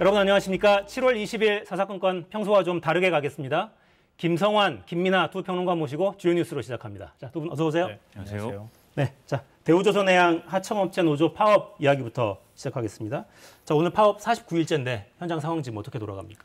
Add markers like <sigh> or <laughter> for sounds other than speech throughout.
여러분 안녕하십니까? 7월 20일 사사건건 평소와 좀 다르게 가겠습니다. 김성환, 김민아 두 평론가 모시고 주요 뉴스로 시작합니다. 자, 두 분 어서 오세요. 네, 안녕하세요. 네, 자 대우조선해양 하청업체 노조 파업 이야기부터 시작하겠습니다. 자, 오늘 파업 49일째인데 현장 상황 지금 어떻게 돌아갑니까?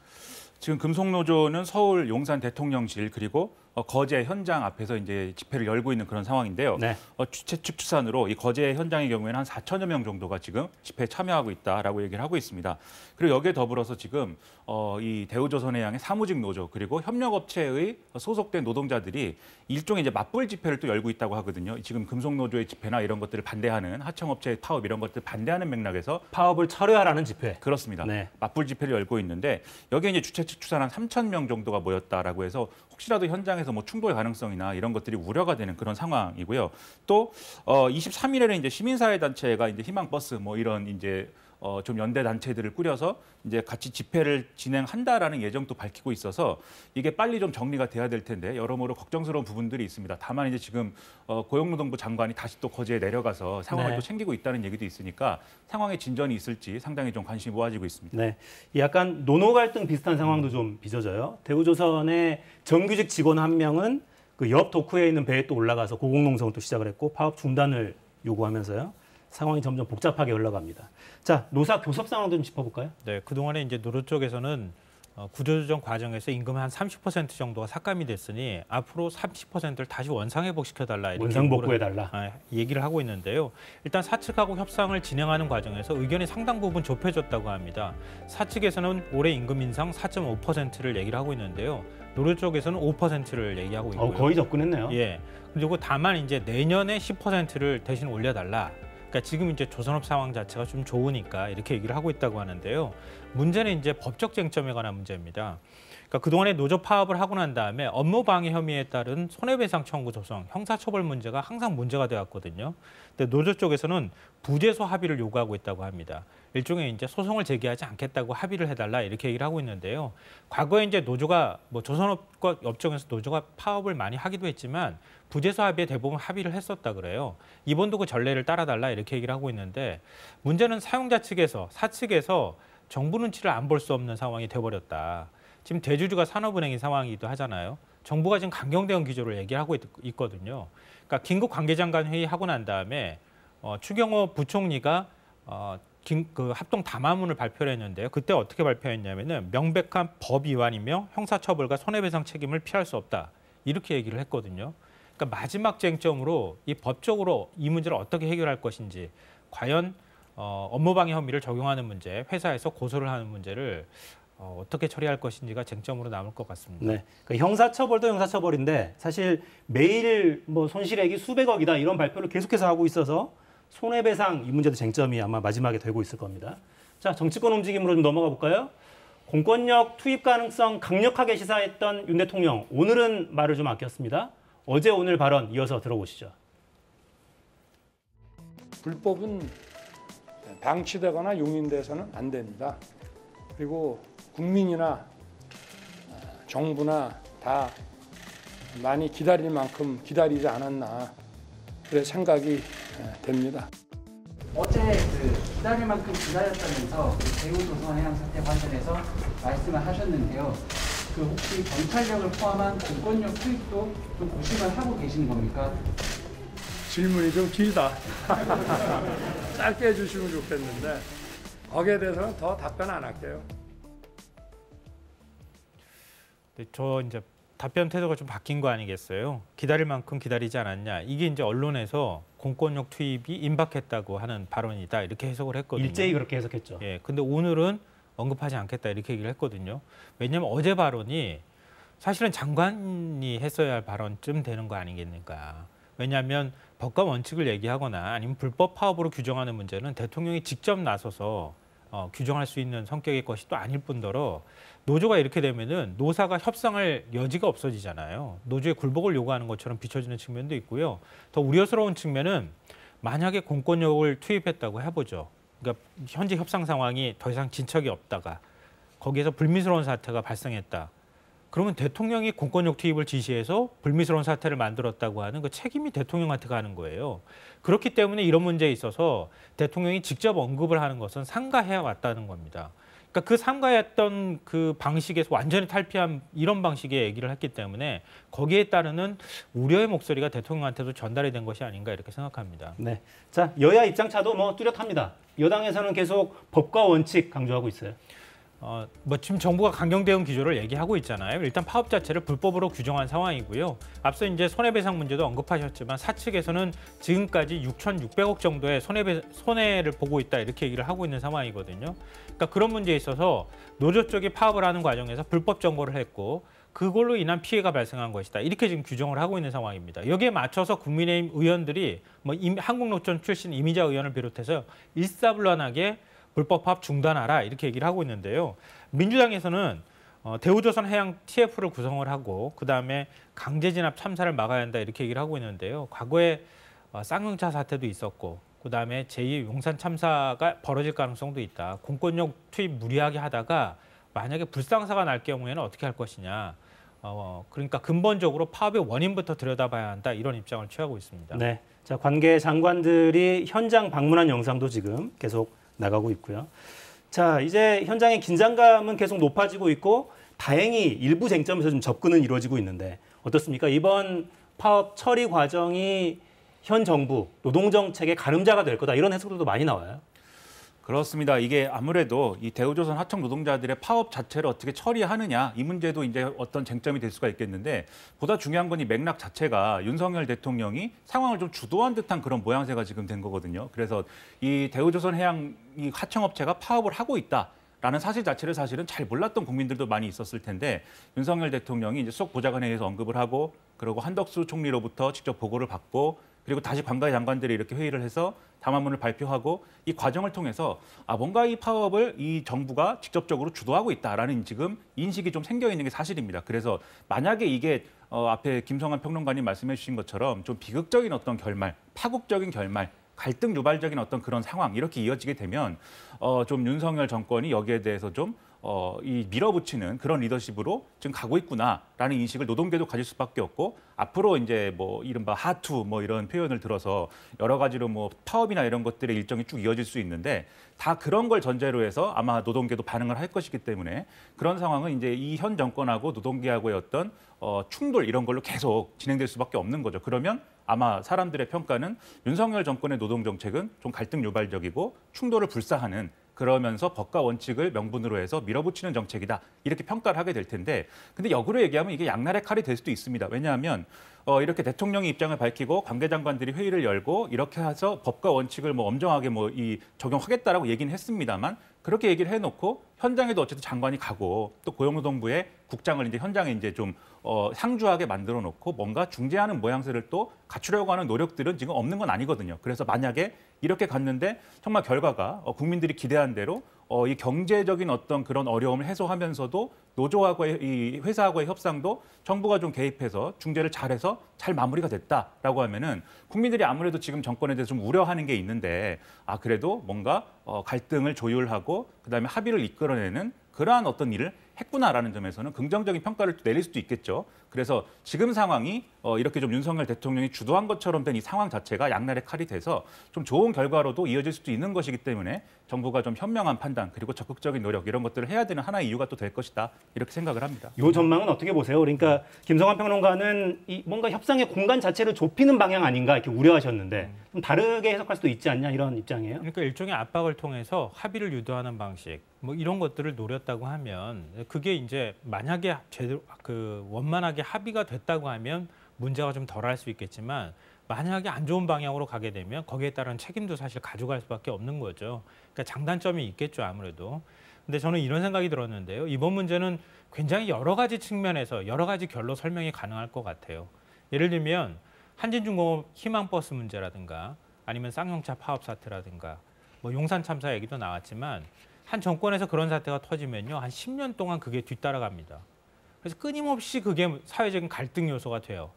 지금 금속노조는 서울 용산 대통령실 그리고 어, 거제 현장 앞에서 이제 집회를 열고 있는 그런 상황인데요. 네. 어, 주최 측 추산으로 이 거제 현장의 경우에는 한 4천여 명 정도가 지금 집회에 참여하고 있다라고 얘기를 하고 있습니다. 그리고 여기에 더불어서 지금 어, 이 대우조선해양의 사무직 노조 그리고 협력업체의 소속된 노동자들이 일종의 이제 맞불 집회를 또 열고 있다고 하거든요. 지금 금속노조의 집회나 이런 것들을 반대하는 하청업체의 파업 이런 것들 반대하는 맥락에서 파업을 철회하라는 집회. 그렇습니다. 네. 맞불 집회를 열고 있는데 여기에 이제 주최 측 추산 한 3천 명 정도가 모였다라고 해서 혹시라도 현장에서 뭐 충돌 가능성이나 이런 것들이 우려가 되는 그런 상황이고요. 또 어, 23일에는 이제 시민사회 단체가 이제 희망 버스 뭐 이런 이제 어, 좀 연대 단체들을 꾸려서 이제 같이 집회를 진행한다라는 예정도 밝히고 있어서 이게 빨리 좀 정리가 돼야 될 텐데 여러모로 걱정스러운 부분들이 있습니다. 다만 이제 지금 어, 고용노동부 장관이 다시 또 거제에 내려가서 상황을 네. 또 챙기고 있다는 얘기도 있으니까 상황에 진전이 있을지 상당히 좀 관심이 모아지고 있습니다. 네, 이 약간 노노 갈등 비슷한 상황도 좀 빚어져요. 대우조선의 정규직 직원 한 명은 그 옆 도크에 있는 배에 또 올라가서 고공농성을 또 시작을 했고 파업 중단을 요구하면서요. 상황이 점점 복잡하게 흘러갑니다. 자, 노사 교섭 상황도 좀 짚어볼까요? 네, 그동안에 이제 노조 쪽에서는 어, 구조조정 과정에서 임금 한 30% 정도가 삭감이 됐으니 앞으로 30%를 다시 원상회복 시켜달라 이렇게 원상복구해달라. 아, 얘기를 하고 있는데요. 일단 사측하고 협상을 진행하는 과정에서 의견이 상당 부분 좁혀졌다고 합니다. 사측에서는 올해 임금 인상 4.5%를 얘기를 하고 있는데요. 노조 쪽에서는 5%를 얘기하고 있고요. 어, 거의 접근했네요. 예. 그리고 다만 이제 내년에 10%를 대신 올려달라. 그러니까 지금 이제 조선업 상황 자체가 좀 좋으니까 이렇게 얘기를 하고 있다고 하는데요. 문제는 이제 법적 쟁점에 관한 문제입니다. 그러니까 그동안에 노조 파업을 하고 난 다음에 업무 방해 혐의에 따른 손해배상 청구 소송, 형사처벌 문제가 항상 문제가 되었거든요. 근데 노조 쪽에서는 부재소 합의를 요구하고 있다고 합니다. 일종의 이제 소송을 제기하지 않겠다고 합의를 해달라 이렇게 얘기를 하고 있는데요. 과거에 이제 노조가 뭐 조선업과 업종에서 노조가 파업을 많이 하기도 했지만 부재소 합의에 대부분 합의를 했었다 그래요. 이번도 그 전례를 따라달라 이렇게 얘기를 하고 있는데 문제는 사용자 측에서 사측에서 정부 눈치를 안 볼 수 없는 상황이 돼버렸다. 지금 대주주가 산업은행인 상황이기도 하잖아요. 정부가 지금 강경대응 기조를 얘기하고 있, 거든요 그러니까 긴급 관계장관 회의 하고 난 다음에 어, 추경호 부총리가 어, 긴, 그 합동 담화문을 발표를 했는데요. 그때 어떻게 발표했냐면은 명백한 법 위반이며 형사처벌과 손해배상 책임을 피할 수 없다. 이렇게 얘기를 했거든요. 그러니까 마지막 쟁점으로 이 법적으로 이 문제를 어떻게 해결할 것인지 과연 어, 업무방해 혐의를 적용하는 문제, 회사에서 고소를 하는 문제를 어, 어떻게 처리할 것인지가 쟁점으로 남을 것 같습니다. 네. 그러니까 형사처벌도 형사처벌인데 사실 매일 뭐 손실액이 수백억이다 이런 발표를 계속해서 하고 있어서 손해배상 이 문제도 쟁점이 아마 마지막에 되고 있을 겁니다. 자, 정치권 움직임으로 좀 넘어가 볼까요? 공권력 투입 가능성 강력하게 시사했던 윤 대통령 오늘은 말을 좀 아꼈습니다. 어제 오늘 발언 이어서 들어보시죠. 불법은 방치되거나 용인돼서는 안 됩니다. 그리고 국민이나 어, 정부나 다 많이 기다릴 만큼 기다리지 않았나 그래 생각이 어, 됩니다. 어제 그 기다릴 만큼 기다렸다면서 그 대우 조선해양 사태 관련해서 말씀을 하셨는데요. 그 혹시 경찰력을 포함한 공권력 투입도 좀 고심을 하고 계신 겁니까? 질문이 좀 길다. <laughs> 짧게 해주시면 좋겠는데 거기에 대해서는 더 답변 안 할게요. 저 이제 답변 태도가 좀 바뀐 거 아니겠어요? 기다릴 만큼 기다리지 않았냐. 이게 이제 언론에서 공권력 투입이 임박했다고 하는 발언이다 이렇게 해석을 했거든요. 일제히 그렇게 해석했죠. 예, 근데 오늘은 언급하지 않겠다 이렇게 얘기를 했거든요. 왜냐하면 어제 발언이 사실은 장관이 했어야 할 발언쯤 되는 거 아니겠습니까? 왜냐하면 법과 원칙을 얘기하거나 아니면 불법 파업으로 규정하는 문제는 대통령이 직접 나서서 어, 규정할 수 있는 성격의 것이 또 아닐 뿐더러 노조가 이렇게 되면은 노사가 협상할 여지가 없어지잖아요. 노조의 굴복을 요구하는 것처럼 비춰지는 측면도 있고요. 더 우려스러운 측면은 만약에 공권력을 투입했다고 해보죠. 그러니까 현재 협상 상황이 더 이상 진척이 없다가 거기에서 불미스러운 사태가 발생했다. 그러면 대통령이 공권력 투입을 지시해서 불미스러운 사태를 만들었다고 하는 그 책임이 대통령한테 가는 거예요. 그렇기 때문에 이런 문제에 있어서 대통령이 직접 언급을 하는 것은 상가해 왔다는 겁니다. 그러니까 그 삼가했던 그 방식에서 완전히 탈피한 이런 방식의 얘기를 했기 때문에 거기에 따르는 우려의 목소리가 대통령한테도 전달이 된 것이 아닌가 이렇게 생각합니다. 네. 자, 여야 입장차도 뭐 뚜렷합니다. 여당에서는 계속 법과 원칙 강조하고 있어요. 어, 뭐 지금 정부가 강경 대응 기조를 얘기하고 있잖아요. 일단 파업 자체를 불법으로 규정한 상황이고요. 앞서 이제 손해배상 문제도 언급하셨지만 사측에서는 지금까지 6,600억 정도의 손해배, 손해를 보고 있다 이렇게 얘기를 하고 있는 상황이거든요. 그러니까 그런 문제에 있어서 노조 쪽이 파업을 하는 과정에서 불법 정보를 했고 그걸로 인한 피해가 발생한 것이다. 이렇게 지금 규정을 하고 있는 상황입니다. 여기에 맞춰서 국민의힘 의원들이 뭐 임- 한국노총 출신 이미자 의원을 비롯해서 일사불란하게 불법 파업 중단하라 이렇게 얘기를 하고 있는데요. 민주당에서는 어, 대우조선 해양 TF를 구성을 하고 그 다음에 강제 진압 참사를 막아야 한다 이렇게 얘기를 하고 있는데요. 과거에 어, 쌍용차 사태도 있었고 그 다음에 제2 용산 참사가 벌어질 가능성도 있다. 공권력 투입 무리하게 하다가 만약에 불상사가 날 경우에는 어떻게 할 것이냐. 어, 그러니까 근본적으로 파업의 원인부터 들여다봐야 한다 이런 입장을 취하고 있습니다. 네. 자, 관계 장관들이 현장 방문한 영상도 지금 계속 나가고 있고요. 자, 이제 현장의 긴장감은 계속 높아지고 있고 다행히 일부 쟁점에서 좀 접근은 이루어지고 있는데 어떻습니까? 이번 파업 처리 과정이 현 정부 노동 정책의 가름자가 될 거다 이런 해석들도 많이 나와요. 그렇습니다. 이게 아무래도 이 대우조선 하청 노동자들의 파업 자체를 어떻게 처리하느냐 이 문제도 이제 어떤 쟁점이 될 수가 있겠는데 보다 중요한 건 이 맥락 자체가 윤석열 대통령이 상황을 좀 주도한 듯한 그런 모양새가 지금 된 거거든요. 그래서 이 대우조선 해양 이 하청업체가 파업을 하고 있다. 라는 사실 자체를 사실은 잘 몰랐던 국민들도 많이 있었을 텐데 윤석열 대통령이 이제 수석 보좌관회의에서 언급을 하고 그리고 한덕수 총리로부터 직접 보고를 받고 그리고 다시 관계 장관들이 이렇게 회의를 해서 담화문을 발표하고 이 과정을 통해서 아 뭔가 이 파업을 이 정부가 직접적으로 주도하고 있다라는 지금 인식이 좀 생겨 있는 게 사실입니다. 그래서 만약에 이게 어, 앞에 김성환 평론가님 말씀해 주신 것처럼 좀 비극적인 어떤 결말, 파국적인 결말 갈등 유발적인 어떤 그런 상황 이렇게 이어지게 되면 어, 좀 윤석열 정권이 여기에 대해서 좀 어, 이 밀어붙이는 그런 리더십으로 지금 가고 있구나라는 인식을 노동계도 가질 수밖에 없고 앞으로 이제 뭐 이른바 하투 뭐 이런 표현을 들어서 여러 가지로 뭐 파업이나 이런 것들의 일정이 쭉 이어질 수 있는데 다 그런 걸 전제로 해서 아마 노동계도 반응을 할 것이기 때문에 그런 상황은 이제 이 현 정권하고 노동계하고의 어떤 어, 충돌 이런 걸로 계속 진행될 수밖에 없는 거죠. 그러면 아마 사람들의 평가는 윤석열 정권의 노동 정책은 좀 갈등 유발적이고 충돌을 불사하는 그러면서 법과 원칙을 명분으로 해서 밀어붙이는 정책이다. 이렇게 평가를 하게 될 텐데 근데 역으로 얘기하면 이게 양날의 칼이 될 수도 있습니다. 왜냐하면 어, 이렇게 대통령이 입장을 밝히고 관계 장관들이 회의를 열고 이렇게 해서 법과 원칙을 뭐 엄정하게 뭐 이 적용하겠다라고 얘기는 했습니다만 그렇게 얘기를 해놓고 현장에도 어쨌든 장관이 가고 또 고용노동부의 국장을 이제 현장에 이제 좀 어, 상주하게 만들어 놓고 뭔가 중재하는 모양새를 또 갖추려고 하는 노력들은 지금 없는 건 아니거든요. 그래서 만약에 이렇게 갔는데 정말 결과가 어, 국민들이 기대한 대로 어, 이 경제적인 어떤 그런 어려움을 해소하면서도 노조하고의 이 회사하고의 협상도 정부가 좀 개입해서 중재를 잘해서 잘 마무리가 됐다라고 하면은 국민들이 아무래도 지금 정권에 대해서 좀 우려하는 게 있는데 아 그래도 뭔가 어, 갈등을 조율하고 그다음에 합의를 이끌어내는 그러한 어떤 일을 했구나라는 점에서는 긍정적인 평가를 내릴 수도 있겠죠. 그래서 지금 상황이 어, 이렇게 좀 윤석열 대통령이 주도한 것처럼 된 이 상황 자체가 양날의 칼이 돼서 좀 좋은 결과로도 이어질 수도 있는 것이기 때문에 정부가 좀 현명한 판단 그리고 적극적인 노력 이런 것들을 해야 되는 하나의 이유가 또 될 것이다 이렇게 생각을 합니다. 요 전망은 어떻게 보세요? 그러니까 김성환 평론가는 이 뭔가 협상의 공간 자체를 좁히는 방향 아닌가 이렇게 우려하셨는데 좀 다르게 해석할 수도 있지 않냐 이런 입장이에요. 그러니까 일종의 압박을 통해서 합의를 유도하는 방식 뭐 이런 것들을 노렸다고 하면 그게 이제 만약에 제대로 그 원만하게 합의가 됐다고 하면 문제가 좀 덜할 수 있겠지만 만약에 안 좋은 방향으로 가게 되면 거기에 따른 책임도 사실 가져갈 수밖에 없는 거죠. 그러니까 장단점이 있겠죠 아무래도. 근데 저는 이런 생각이 들었는데요. 이번 문제는 굉장히 여러 가지 측면에서 여러 가지 결로 설명이 가능할 것 같아요. 예를 들면 한진중공업 희망버스 문제라든가 아니면 쌍용차 파업 사태라든가 뭐 용산 참사 얘기도 나왔지만 한 정권에서 그런 사태가 터지면요 한 10년 동안 그게 뒤따라갑니다. 그래서 끊임없이 그게 사회적인 갈등 요소가 돼요.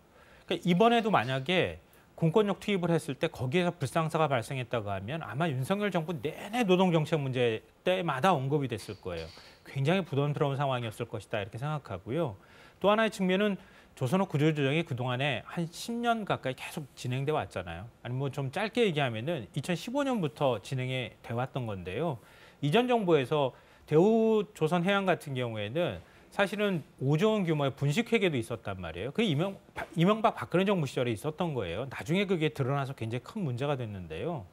그러니까 이번에도 만약에 공권력 투입을 했을 때 거기에서 불상사가 발생했다고 하면 아마 윤석열 정부 내내 노동 정책 문제 때마다 언급이 됐을 거예요. 굉장히 부담스러운 상황이었을 것이다 이렇게 생각하고요. 또 하나의 측면은 조선업 구조조정이 그동안에 한 10년 가까이 계속 진행돼 왔잖아요. 아니 뭐 좀 짧게 얘기하면은 2015년부터 진행이 돼 왔던 건데요. 이전 정부에서 대우조선해양 같은 경우에는 사실은 5조 원 규모의 분식회계도 있었단 말이에요. 그 이명, 이명박 박근혜 정부 시절에 있었던 거예요. 나중에 그게 드러나서 굉장히 큰 문제가 됐는데요.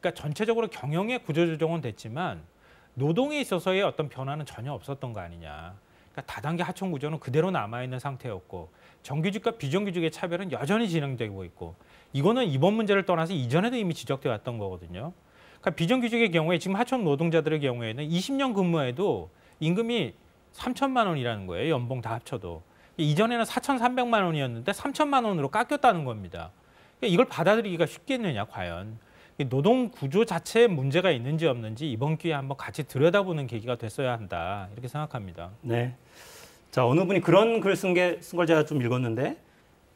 그러니까 전체적으로 경영의 구조조정은 됐지만 노동에 있어서의 어떤 변화는 전혀 없었던 거 아니냐. 그러니까 다단계 하청 구조는 그대로 남아 있는 상태였고 정규직과 비정규직의 차별은 여전히 진행되고 있고 이거는 이번 문제를 떠나서 이전에도 이미 지적돼 왔던 거거든요. 그러니까 비정규직의 경우에 지금 하청 노동자들의 경우에는 20년 근무해도 임금이 3천만 원이라는 거예요. 연봉 다 합쳐도. 이전에는 4,300만 원이었는데 3천만 원으로 깎였다는 겁니다. 그러니까 이걸 받아들이기가 쉽겠느냐 과연. 이 노동 구조 자체에 문제가 있는지 없는지 이번 기회에 한번 같이 들여다보는 계기가 됐어야 한다 이렇게 생각합니다. 네. 자 어느 분이 그런 글 쓴 게 쓴 걸 제가 좀 읽었는데,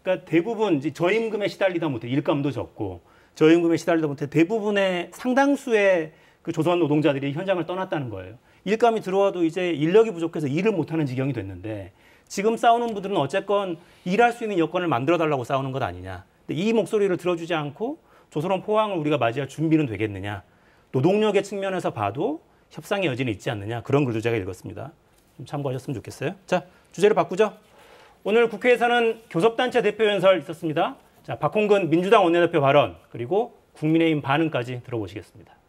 그러니까 대부분 저임금에 시달리다 못해 일감도 적고 저임금에 시달리다 못해 대부분의 상당수의 그 조선 노동자들이 현장을 떠났다는 거예요. 일감이 들어와도 이제 인력이 부족해서 일을 못하는 지경이 됐는데 지금 싸우는 분들은 어쨌건 일할 수 있는 여건을 만들어 달라고 싸우는 것 아니냐. 이 목소리를 들어주지 않고 조선업 포항을 우리가 맞이할 준비는 되겠느냐. 노동력의 측면에서 봐도 협상의 여지는 있지 않느냐. 그런 글도 제가 읽었습니다. 좀 참고하셨으면 좋겠어요. 자, 주제를 바꾸죠. 오늘 국회에서는 교섭단체 대표 연설 있었습니다. 자, 박홍근 민주당 원내대표 발언 그리고 국민의힘 반응까지 들어보시겠습니다.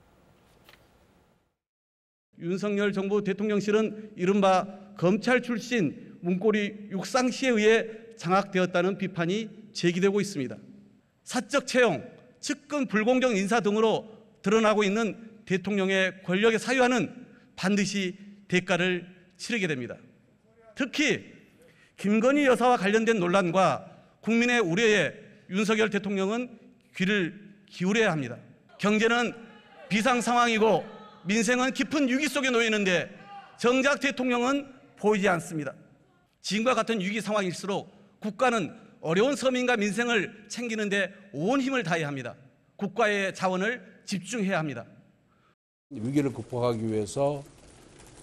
윤석열 정부 대통령실은 이른바 검찰 출신 문고리 육상시에 의해 장악되었다는 비판이 제기되고 있습니다. 사적 채용, 측근 불공정 인사 등으로 드러나고 있는 대통령의 권력의 사유화는 반드시 대가를 치르게 됩니다. 특히 김건희 여사와 관련된 논란과 국민의 우려에 윤석열 대통령은 귀를 기울여야 합니다. 경제는 비상 상황이고 민생은 깊은 위기 속에 놓여 있는데 정작 대통령은 보이지 않습니다. 지금과 같은 위기 상황일수록 국가는 어려운 서민과 민생을 챙기는데 온 힘을 다해야 합니다. 국가의 자원을 집중해야 합니다. 위기를 극복하기 위해서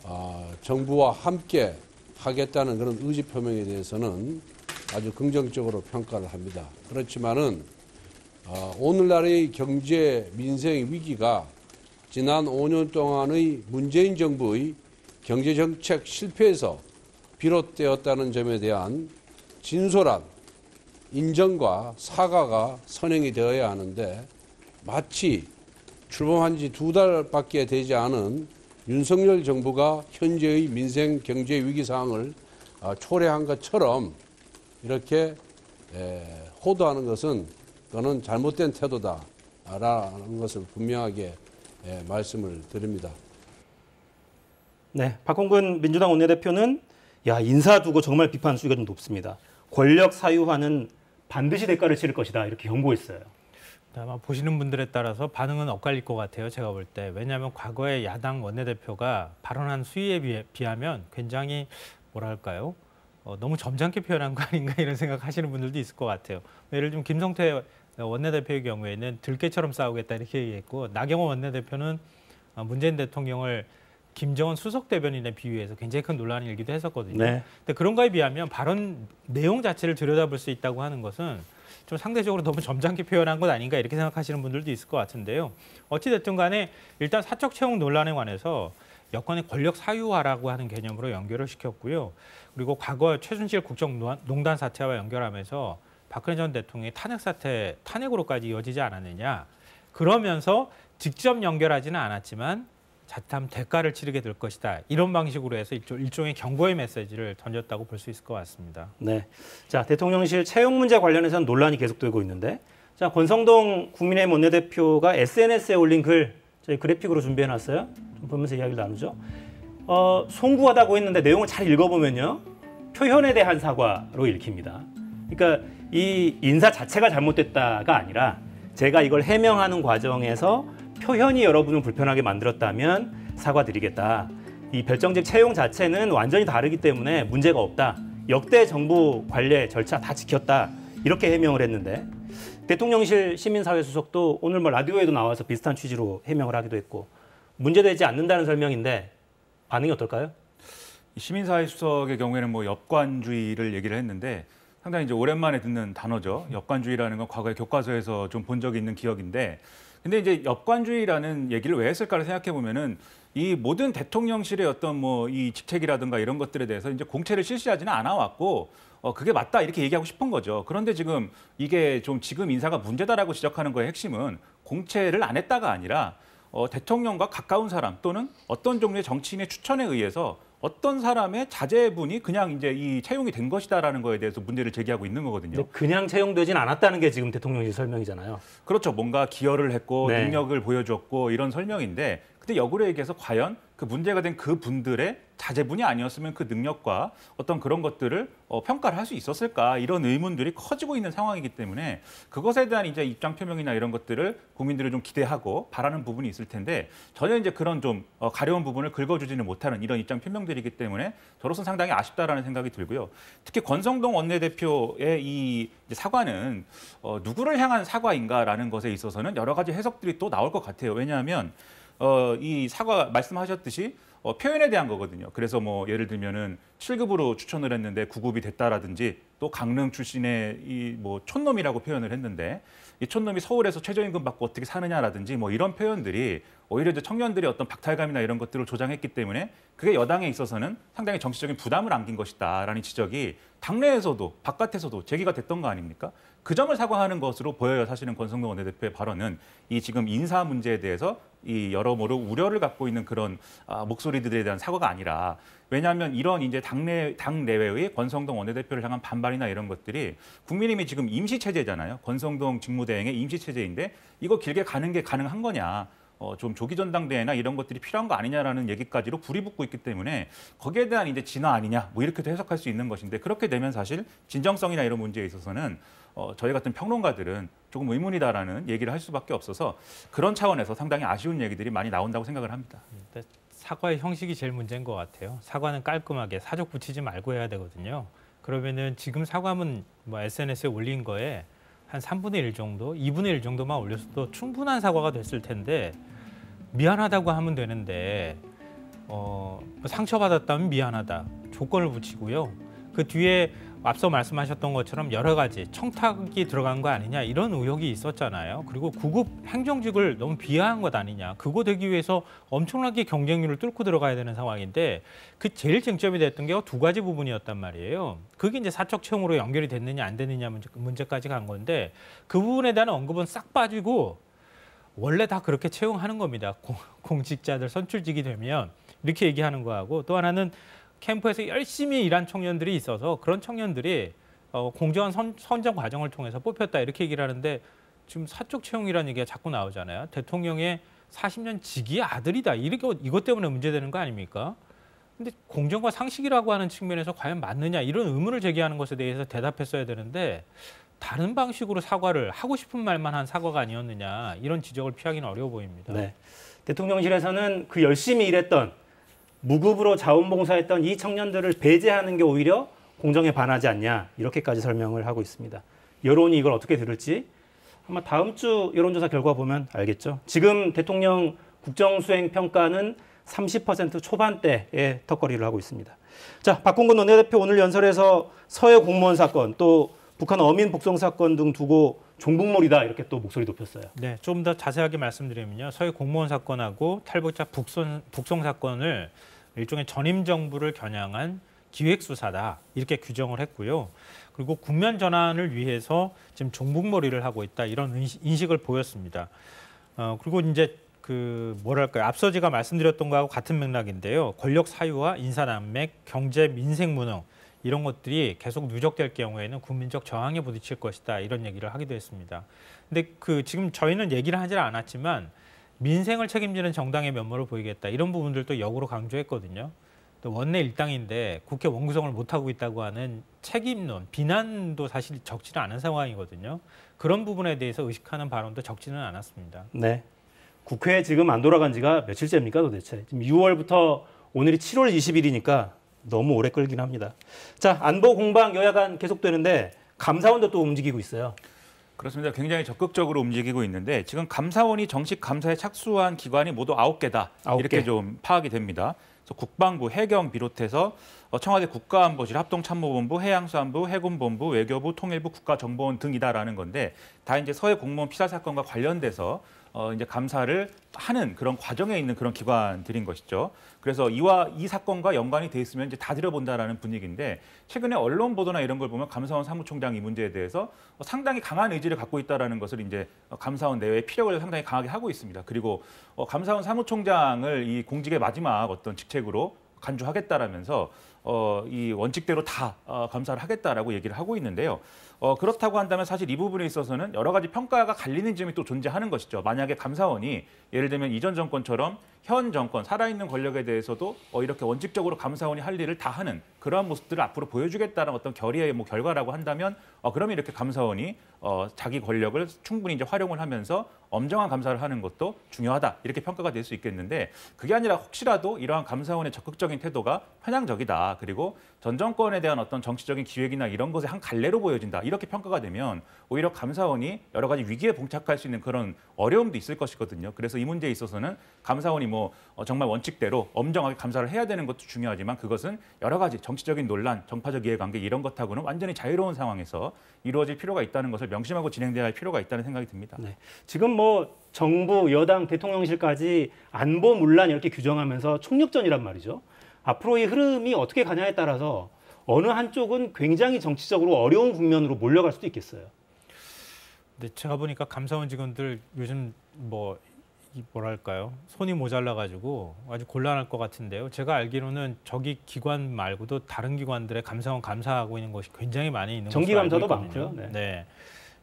아, 정부와 함께 하겠다는 그런 의지 표명에 대해서는 아주 긍정적으로 평가를 합니다. 그렇지만은 아, 오늘날의 경제 민생 위기가 지난 5년 동안의 문재인 정부의 경제 정책 실패에서 비롯되었다는 점에 대한 진솔한 인정과 사과가 선행이 되어야 하는데 마치 출범한 지 두 달밖에 되지 않은 윤석열 정부가 현재의 민생 경제 위기 상황을 아, 초래한 것처럼 이렇게 에, 호도하는 것은 그거는 잘못된 태도다라는 것을 분명하게 에, 말씀을 드립니다. 네, 박홍근 민주당 원내대표는 야 인사 두고 정말 비판 수위가 좀 높습니다. 권력 사유화는 반드시 대가를 치를 것이다 이렇게 경고했어요. 아마 보시는 분들에 따라서 반응은 엇갈릴 것 같아요. 제가 볼 때. 왜냐하면 과거에 야당 원내대표가 발언한 수위에 비해, 비하면 굉장히 뭐랄까요? 어, 너무 점잖게 표현한 거 아닌가 이런 생각 하시는 분들도 있을 것 같아요. 예를 들면 김성태 원내대표의 경우에는 들깨처럼 싸우겠다 이렇게 얘기했고 나경원 원내대표는 어, 문재인 대통령을 김정은 수석 대변인에 비유해서 굉장히 큰 논란이 일기도 했었거든요. 네. 근데 그런 거에 비하면 발언 내용 자체를 들여다볼 수 있다고 하는 것은 좀 상대적으로 너무 점잖게 표현한 것 아닌가 이렇게 생각하시는 분들도 있을 것 같은데요. 어찌됐든 간에 일단 사적 채용 논란에 관해서 여권의 권력 사유화라고 하는 개념으로 연결을 시켰고요. 그리고 과거 최순실 국정농단 사태와 연결하면서 박근혜 전 대통령의 탄핵 사태 탄핵으로까지 이어지지 않았느냐. 그러면서 직접 연결하지는 않았지만 자칫하면 대가를 치르게 될 것이다. 이런 방식으로 해서 일종의 경고의 메시지를 던졌다고 볼 수 있을 것 같습니다. 네. 자, 대통령실 채용 문제 관련해서는 논란이 계속되고 있는데 자, 권성동 국민의힘 원내대표가 SNS에 올린 글 저희 그래픽으로 준비해 놨어요. 좀 보면서 이야기를 나누죠. 어, 송구하다고 했는데 내용을 잘 읽어보면요. 표현에 대한 사과로 읽힙니다. 그러니까 이 인사 자체가 잘못됐다가 아니라 제가 이걸 해명하는 과정에서 표현이 여러분을 불편하게 만들었다면 사과드리겠다. 이 별정직 채용 자체는 완전히 다르기 때문에 문제가 없다. 역대 정부 관례 절차 다 지켰다. 이렇게 해명을 했는데 대통령실 시민사회 수석도 오늘 뭐 라디오에도 나와서 비슷한 취지로 해명을 하기도 했고 문제되지 않는다는 설명인데 반응이 어떨까요? 시민사회 수석의 경우에는 뭐 엽관주의를 얘기를 했는데 상당히 이제 오랜만에 듣는 단어죠. 엽관주의라는 건 과거에 교과서에서 좀 본 적이 있는 기억인데 근데 이제 엽관주의라는 얘기를 왜 했을까를 생각해 보면은 이 모든 대통령실의 어떤 뭐 이 직책이라든가 이런 것들에 대해서 이제 공채를 실시하지는 않아 왔고 어 그게 맞다 이렇게 얘기하고 싶은 거죠. 그런데 지금 이게 좀 지금 인사가 문제다라고 지적하는 거의 핵심은 공채를 안 했다가 아니라 어 대통령과 가까운 사람 또는 어떤 종류의 정치인의 추천에 의해서 어떤 사람의 자제분이 그냥 이제 이 채용이 된 것이다라는 거에 대해서 문제를 제기하고 있는 거거든요. 그냥 채용되진 않았다는 게 지금 대통령실 설명이잖아요. 그렇죠. 뭔가 기여를 했고 네. 능력을 보여줬고 이런 설명인데 근데 역으로 얘기해서 과연 그 문제가 된 그 분들의 자제분이 아니었으면 그 능력과 어떤 그런 것들을 어, 평가를 할 수 있었을까 이런 의문들이 커지고 있는 상황이기 때문에 그것에 대한 이제 입장 표명이나 이런 것들을 국민들이 좀 기대하고 바라는 부분이 있을 텐데 전혀 이제 그런 좀 어, 가려운 부분을 긁어주지는 못하는 이런 입장 표명들이기 때문에 저로서는 상당히 아쉽다라는 생각이 들고요. 특히 권성동 원내대표의 이 사과는 어, 누구를 향한 사과인가라는 것에 있어서는 여러 가지 해석들이 또 나올 것 같아요. 왜냐하면 어, 이 사과 말씀하셨듯이 어, 표현에 대한 거거든요. 그래서 뭐 예를 들면은 7급으로 추천을 했는데 9급이 됐다라든지 또 강릉 출신의 이 뭐 촌놈이라고 표현을 했는데 이 촌놈이 서울에서 최저임금 받고 어떻게 사느냐라든지 뭐 이런 표현들이 오히려 이제 청년들의 어떤 박탈감이나 이런 것들을 조장했기 때문에 그게 여당에 있어서는 상당히 정치적인 부담을 안긴 것이다라는 지적이 당내에서도 바깥에서도 제기가 됐던 거 아닙니까? 그 점을 사과하는 것으로 보여요. 사실은 권성동 원내대표의 발언은 이 지금 인사 문제에 대해서 이 여러모로 우려를 갖고 있는 그런 아, 목소리들에 대한 사과가 아니라 왜냐하면 이런 이제 당내 당 내외의 권성동 원내대표를 향한 반발이나 이런 것들이 국민의힘이 지금 임시 체제잖아요. 권성동 직무대행의 임시 체제인데 이거 길게 가는 게 가능한 거냐? 어, 좀 조기 전당대회나 이런 것들이 필요한 거 아니냐라는 얘기까지로 불이 붙고 있기 때문에 거기에 대한 이제 진화 아니냐 뭐 이렇게도 해석할 수 있는 것인데 그렇게 되면 사실 진정성이나 이런 문제에 있어서는 어, 저희 같은 평론가들은 조금 의문이다라는 얘기를 할 수밖에 없어서 그런 차원에서 상당히 아쉬운 얘기들이 많이 나온다고 생각을 합니다. 사과의 형식이 제일 문제인 것 같아요. 사과는 깔끔하게 사족 붙이지 말고 해야 되거든요. 그러면은 지금 사과문 뭐 SNS에 올린 거에 한 3분의 1 정도, 2분의 1 정도만 올렸어도 충분한 사과가 됐을 텐데 미안하다고 하면 되는데 어, 상처받았다면 미안하다 조건을 붙이고요. 그 뒤에 앞서 말씀하셨던 것처럼 여러 가지 청탁이 들어간 거 아니냐 이런 의혹이 있었잖아요. 그리고 구급 행정직을 너무 비하한 것 아니냐. 그거 되기 위해서 엄청나게 경쟁률을 뚫고 들어가야 되는 상황인데 그 제일 쟁점이 됐던 게 두 가지 부분이었단 말이에요. 그게 이제 사적 채용으로 연결이 됐느냐 안 됐느냐 문제, 문제까지 간 건데 그 부분에 대한 언급은 싹 빠지고 원래 다 그렇게 채용하는 겁니다. 공, 공직자들 선출직이 되면 이렇게 얘기하는 거하고 또 하나는 캠프에서 열심히 일한 청년들이 있어서 그런 청년들이 어, 공정한 선, 선정 과정을 통해서 뽑혔다 이렇게 얘기를 하는데 지금 사적 채용이라는 얘기가 자꾸 나오잖아요. 대통령의 40년 직위 아들이다. 이렇게 이것 때문에 문제되는 거 아닙니까? 근데 공정과 상식이라고 하는 측면에서 과연 맞느냐 이런 의문을 제기하는 것에 대해서 대답했어야 되는데 다른 방식으로 사과를 하고 싶은 말만 한 사과가 아니었느냐 이런 지적을 피하기는 어려워 보입니다. 네. 대통령실에서는 그 열심히 일했던 무급으로 자원봉사했던 이 청년들을 배제하는 게 오히려 공정에 반하지 않냐 이렇게까지 설명을 하고 있습니다. 여론이 이걸 어떻게 들을지 아마 다음 주 여론조사 결과 보면 알겠죠. 지금 대통령 국정수행 평가는 30% 초반대의 턱걸이를 하고 있습니다. 자, 박홍근 원내대표 오늘 연설에서 서해 공무원 사건 또 북한 어민 북송 사건 등 두고 종북몰이다 이렇게 또 목소리 높였어요. 네, 좀 더 자세하게 말씀드리면요. 서해 공무원 사건하고 탈북자 북송, 북송 사건을 일종의 전임 정부를 겨냥한 기획 수사다 이렇게 규정을 했고요. 그리고 국면 전환을 위해서 지금 종북몰이를 하고 있다 이런 인식- 인식을 보였습니다. 어, 그리고 이제 그 뭐랄까요 앞서 제가 말씀드렸던 거하고 같은 맥락인데요. 권력 사유와 인사 난맥, 경제 민생 무능 이런 것들이 계속 누적될 경우에는 국민적 저항에 부딪힐 것이다 이런 얘기를 하기도 했습니다. 근데 그 지금 저희는 얘기를 하지 않았지만 민생을 책임지는 정당의 면모를 보이겠다 이런 부분들도 역으로 강조했거든요. 또 원내 일당인데 국회 원구성을 못 하고 있다고 하는 책임론, 비난도 사실 적지는 않은 상황이거든요. 그런 부분에 대해서 의식하는 발언도 적지는 않았습니다. 네. 국회 지금 안 돌아간 지가 며칠째입니까 도대체? 지금 6월부터 오늘이 7월 20일이니까 너무 오래 끌긴 합니다. 자, 안보 공방 여야 간 계속되는데 감사원도 또 움직이고 있어요. 그렇습니다. 굉장히 적극적으로 움직이고 있는데 지금 감사원이 정식 감사에 착수한 기관이 모두 아홉 개다 이렇게 개. 좀 파악이 됩니다. 그래서 국방부, 해경 비롯해서 어, 청와대 국가안보실, 합동참모본부, 해양수산부, 해군본부, 외교부, 통일부, 국가정보원 등이다라는 건데 다 이제 서해 공무원 피살 사건과 관련돼서 어, 이제 감사를 하는 그런 과정에 있는 그런 기관들인 것이죠. 그래서 이와 이 사건과 연관이 돼 있으면 이제 다 들여본다라는 분위기인데 최근에 언론 보도나 이런 걸 보면 감사원 사무총장 이 문제에 대해서 어, 상당히 강한 의지를 갖고 있다라는 것을 이제 어, 감사원 내외의 피력을 상당히 강하게 하고 있습니다. 그리고 어, 감사원 사무총장을 이 공직의 마지막 어떤 직책으로 간주하겠다라면서 어, 이 원칙대로 다 어, 감사를 하겠다라고 얘기를 하고 있는데요. 어, 그렇다고 한다면 사실 이 부분에 있어서는 여러 가지 평가가 갈리는 점이 또 존재하는 것이죠. 만약에 감사원이 예를 들면 이전 정권처럼 현 정권 살아있는 권력에 대해서도 어, 이렇게 원칙적으로 감사원이 할 일을 다 하는 그러한 모습들을 앞으로 보여주겠다는 어떤 결의의 뭐 결과라고 한다면 어, 그러면 이렇게 감사원이 어, 자기 권력을 충분히 이제 활용을 하면서 엄정한 감사를 하는 것도 중요하다. 이렇게 평가가 될 수 있겠는데 그게 아니라 혹시라도 이러한 감사원의 적극적인 태도가 편향적이다. 그리고 전 정권에 대한 어떤 정치적인 기획이나 이런 것의 한 갈래로 보여진다. 이렇게 평가가 되면 오히려 감사원이 여러 가지 위기에 봉착할 수 있는 그런 어려움도 있을 것이거든요. 그래서 이 문제에 있어서는 감사원이 뭐 어, 정말 원칙대로 엄정하게 감사를 해야 되는 것도 중요하지만 그것은 여러 가지 정치적인 논란, 정파적 이해관계 이런 것하고는 완전히 자유로운 상황에서 이루어질 필요가 있다는 것을 명심하고 진행돼야 할 필요가 있다는 생각이 듭니다. 네. 지금 뭐 정부, 여당, 대통령실까지 안보 문란 이렇게 규정하면서 총력전이란 말이죠. 앞으로 이 흐름이 어떻게 가냐에 따라서 어느 한쪽은 굉장히 정치적으로 어려운 국면으로 몰려갈 수도 있겠어요. 근데 제가 보니까 감사원 직원들 요즘 뭐이 뭐랄까요 손이 모자라 가지고 아주 곤란할 것 같은데요. 제가 알기로는 저기 기관 말고도 다른 기관들의 감사원 감사하고 있는 것이 굉장히 많이 있는 정기 감사도. 많죠. 네. 네.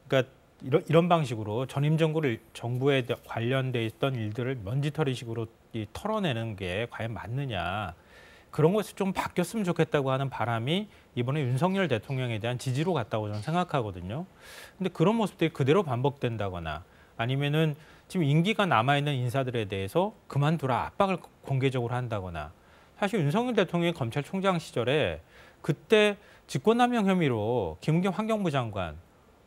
그러니까 이런, 이런 방식으로 전임 정부를 정부에 대- 관련돼 있던 일들을 먼지털이식으로 이 털어내는 게 과연 맞느냐 그런 것이 좀 바뀌었으면 좋겠다고 하는 바람이 이번에 윤석열 대통령에 대한 지지로 갔다고 저는 생각하거든요. 근데 그런 모습들이 그대로 반복된다거나 아니면은 지금 임기가 남아있는 인사들에 대해서 그만두라 압박을 공개적으로 한다거나 사실 윤석열 대통령이 검찰총장 시절에 그때 직권남용 혐의로 김은경 환경부 장관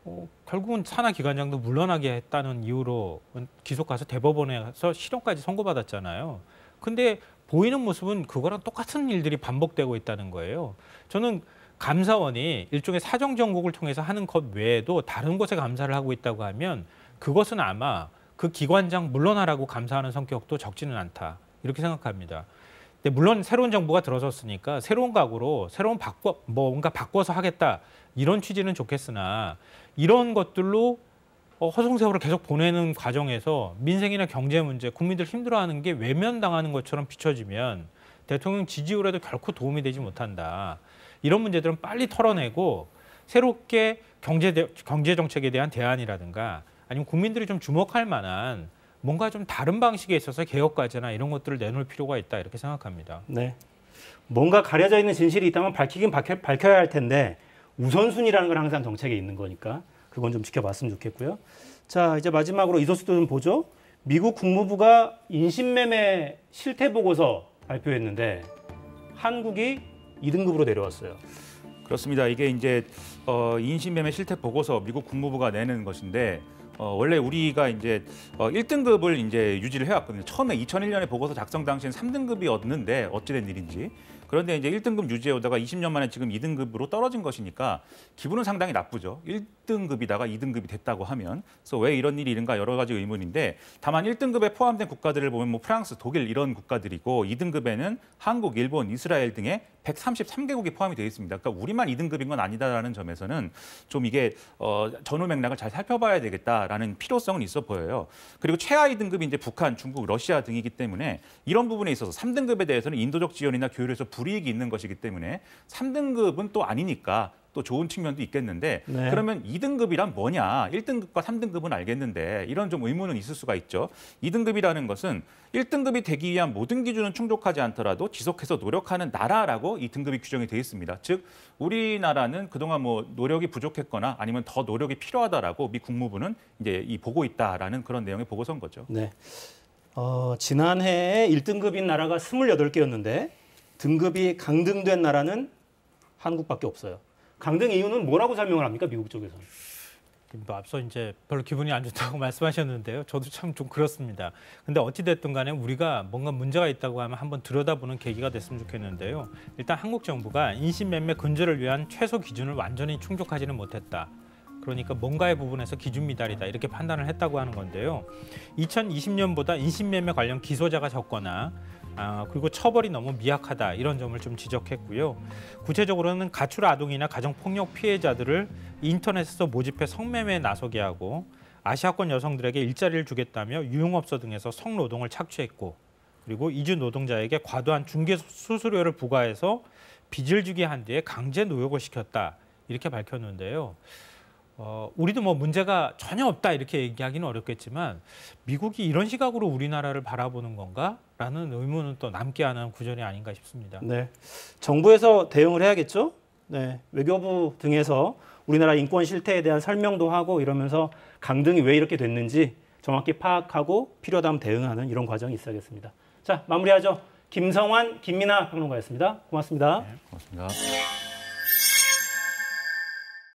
어, 결국은 산하 기관장도 물러나게 했다는 이유로 기소 가서 대법원에서 실형까지 선고받았잖아요. 근데 보이는 모습은 그거랑 똑같은 일들이 반복되고 있다는 거예요. 저는 감사원이 일종의 사정 정국을 통해서 하는 것 외에도 다른 곳에 감사를 하고 있다고 하면 그것은 아마 그 기관장 물러나라고 감사하는 성격도 적지는 않다 이렇게 생각합니다. 근데 물론 새로운 정부가 들어섰으니까 새로운 각오로 새로운 바꿔 뭔가 바꿔서 하겠다 이런 취지는 좋겠으나 이런 것들로 어, 허송세월을 계속 보내는 과정에서 민생이나 경제 문제, 국민들 힘들어하는 게 외면당하는 것처럼 비춰지면 대통령 지지율에도 결코 도움이 되지 못한다. 이런 문제들은 빨리 털어내고 새롭게 경제 대- 경제 정책에 대한 대안이라든가 아니면 국민들이 좀 주목할 만한 뭔가 좀 다른 방식에 있어서 개혁 과제나 이런 것들을 내놓을 필요가 있다 이렇게 생각합니다. 네. 뭔가 가려져 있는 진실이 있다면 밝히긴 밝혀, 밝혀 야 할 텐데 우선순위라는 건 항상 정책에 있는 거니까 그건 좀 지켜봤으면 좋겠고요. 자, 이제 마지막으로 이 소식도 좀 보죠. 미국 국무부가 인신매매 실태 보고서 발표했는데 한국이 2등급으로 내려왔어요. 그렇습니다. 이게 이제 어, 인신매매 실태 보고서 미국 국무부가 내는 것인데 어, 원래 우리가 이제 어, 1등급을 이제 유지를 해왔거든요. 처음에 2001년에 보고서 작성 당시엔 3등급이었는데 어찌된 일인지. 그런데 이제 1등급 유지해 오다가 20년 만에 지금 2등급으로 떨어진 것이니까 기분은 상당히 나쁘죠. 1 등급이다가 2등급이 됐다고 하면. 그래서 왜 이런 일이 있는가 여러 가지 의문인데 다만 1등급에 포함된 국가들을 보면 뭐 프랑스, 독일 이런 국가들이고 2등급에는 한국, 일본, 이스라엘 등의 133개국이 포함이 되어 있습니다. 그러니까 우리만 2등급인 건 아니다라는 점에서는 좀 이게 어, 전후 맥락을 잘 살펴봐야 되겠다라는 필요성은 있어 보여요. 그리고 최하위 등급이 이제 북한, 중국, 러시아 등이기 때문에 이런 부분에 있어서 3등급에 대해서는 인도적 지원이나 교류에서 불이익이 있는 것이기 때문에 3등급은 또 아니니까 또 좋은 측면도 있겠는데 네. 그러면 2등급이란 뭐냐? 1등급과 3등급은 알겠는데 이런 좀 의문은 있을 수가 있죠. 2등급이라는 것은 1등급이 되기 위한 모든 기준은 충족하지 않더라도 지속해서 노력하는 나라라고 이 등급이 규정이 되어 있습니다. 즉 우리나라는 그동안 뭐 노력이 부족했거나 아니면 더 노력이 필요하다라고 미 국무부는 이제 이 보고 있다라는 그런 내용의 보고서인 거죠. 네. 어, 지난해에 1등급인 나라가 28개였는데 등급이 강등된 나라는 한국밖에 없어요. 강등 이유는 뭐라고 설명을 합니까? 미국 쪽에서는. 뭐 앞서 이제 별로 기분이 안 좋다고 <laughs> 말씀하셨는데요. 저도 참 좀 그렇습니다. 근데 어찌 됐든 간에 우리가 뭔가 문제가 있다고 하면 한번 들여다보는 계기가 됐으면 좋겠는데요. 일단 한국 정부가 인신매매 근절을 위한 최소 기준을 완전히 충족하지는 못했다. 그러니까 뭔가의 부분에서 기준 미달이다 이렇게 판단을 했다고 하는 건데요. 2020년보다 인신매매 관련 기소자가 적거나 아, 그리고 처벌이 너무 미약하다 이런 점을 좀 지적했고요. 구체적으로는 가출 아동이나 가정 폭력 피해자들을 인터넷에서 모집해 성매매에 나서게 하고 아시아권 여성들에게 일자리를 주겠다며 유흥업소 등에서 성노동을 착취했고 그리고 이주 노동자에게 과도한 중개 수수료를 부과해서 빚을 주게 한 뒤에 강제 노역을 시켰다 이렇게 밝혔는데요. 어, 우리도 뭐 문제가 전혀 없다 이렇게 얘기하기는 어렵겠지만 미국이 이런 시각으로 우리나라를 바라보는 건가라는 의문은 또 남게 하는 구절이 아닌가 싶습니다. 네. 정부에서 대응을 해야겠죠. 네. 외교부 등에서 우리나라 인권 실태에 대한 설명도 하고 이러면서 강등이 왜 이렇게 됐는지 정확히 파악하고 필요하다면 대응하는 이런 과정이 있어야겠습니다. 자, 마무리하죠. 김성환, 김민아 평론가였습니다. 고맙습니다. 고맙습니다.